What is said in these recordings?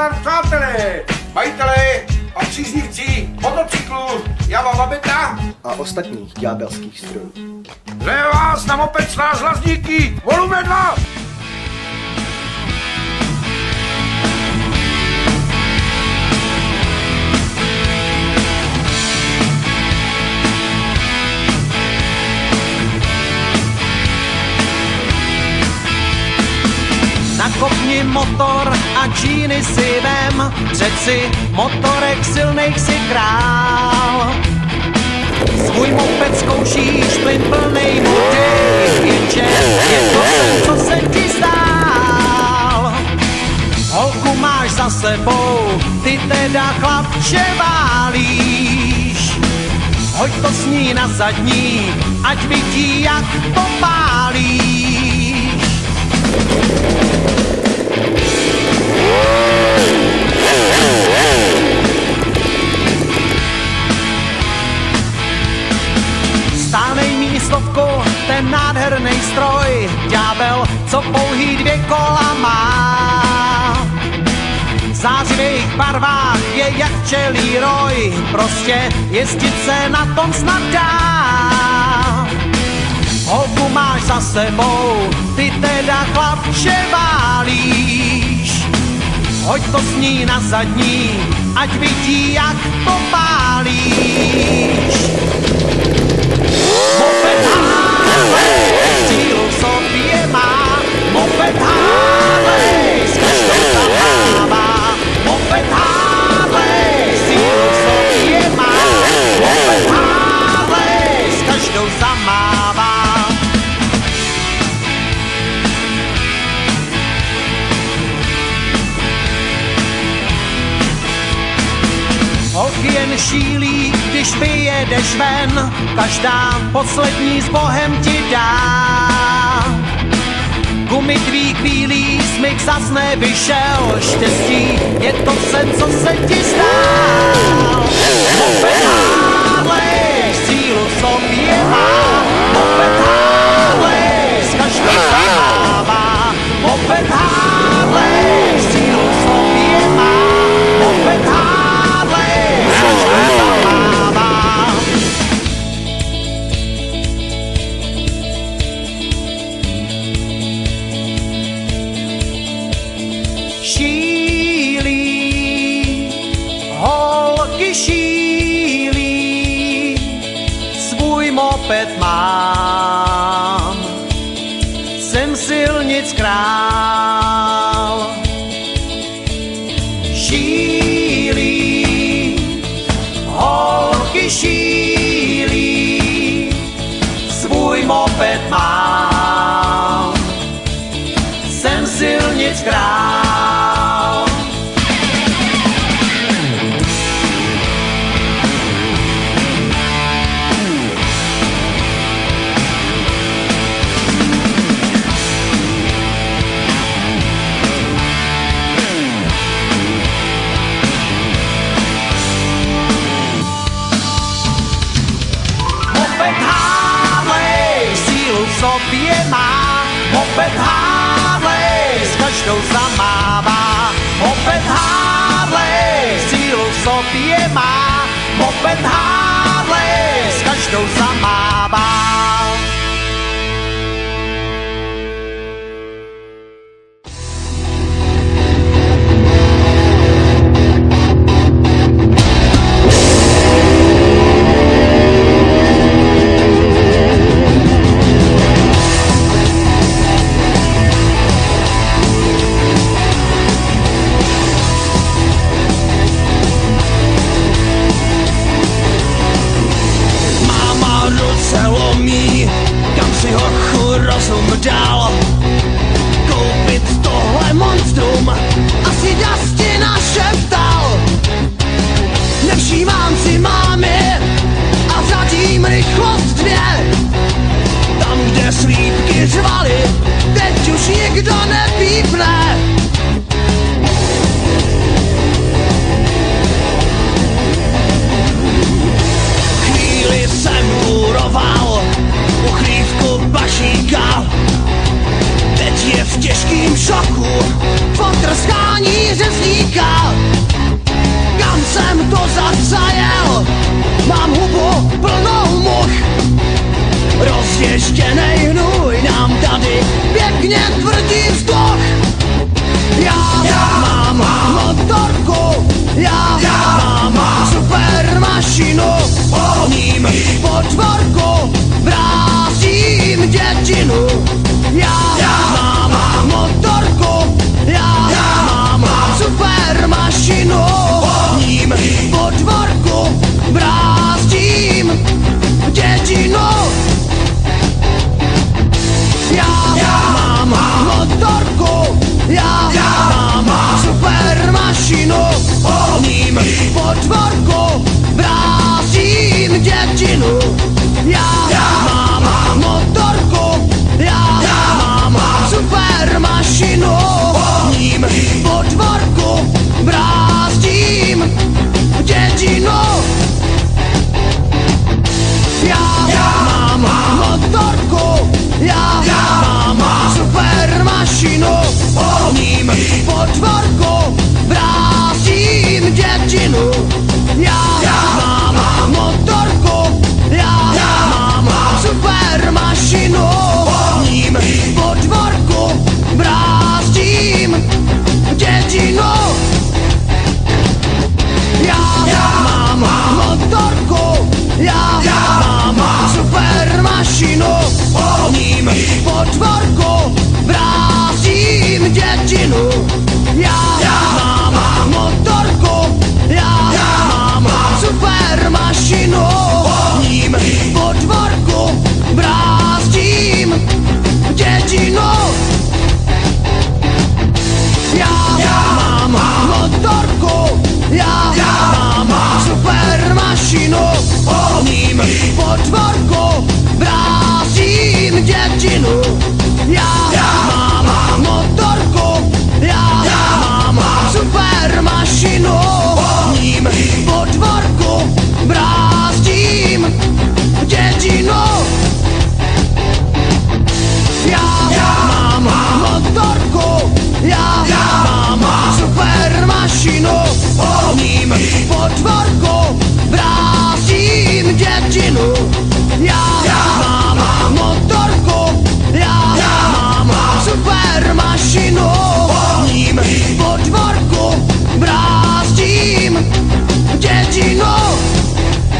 nazdar přátelé, majitelé a příznivci motocyklů, já mám Babeta a ostatních ďábelských strojů. Zve vás na moped s hlasníky, volume 2! Nakopni motor a džíny si vem, přeci motorek silných si král. Svůj moped zkoušíš, plyn plnej moty, jenže je to co se ti stál. Holku máš za sebou, ty teda chlapče válíš. Hoď to s ní na zadní, ať vidí, jak popálíš. Stánej místovku, ten nádherný stroj, ďábel, co pouhý dvě kola má. V zářivých barvách je jak včelí roj, prostě jezdit se na tom snad dá. Holku máš za sebou, ty teda chlapče válíš. Hoď to s ní na zadní, ať vidí, jak když vyjedeš ven, každá poslední s Bohem ti dá. Gumy tvých bílý smyk zas nevyšel, štěstí je to sen, co se ti stál. Moped moped mám, jsem silnic král. Šílí, holky šílí, svůj moped mám, jsem silnic král. co dál. Koupit tohle monstrum Asi Dusty našeptal. Nevšímám si mámy A zatím rychlost dvě. Tam, kde slípky řvaly Teď už nikdo nepípne. Podvorku vrázím dětinu. Já, já mám motorku, já, já mám super mašinu. Ním podvorku brázdím dětinu. Já, já mám motorku, já, já mám super mašinu. Ním podvorku Ním podvorku vrázím dětinu. Já, já mám motorku, já, já mám super mašinu. Ním podvorku brázdím dětinu. Já, já mám motorku, já, já mám super mašinu. Ním podvorku vrázím dětinu. Já, já mám motorku, já, já mám super mašinu. Ním podvorku brázdím dětinu.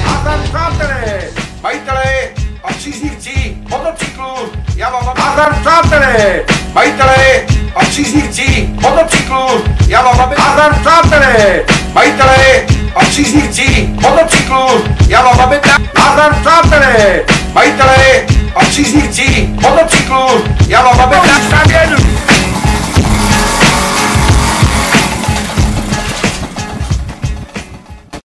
A tam přátelé, majitelé a příznivci motocyklů, já vám A tam přátelé, majitelé a příznivci motocyklů, já vám A tam přátelé, majitelé a příznivci cyklu Jana Babeta a zdar přátelé, majitelé a příznivci motocyklu Jana Babeta. Tak jedu.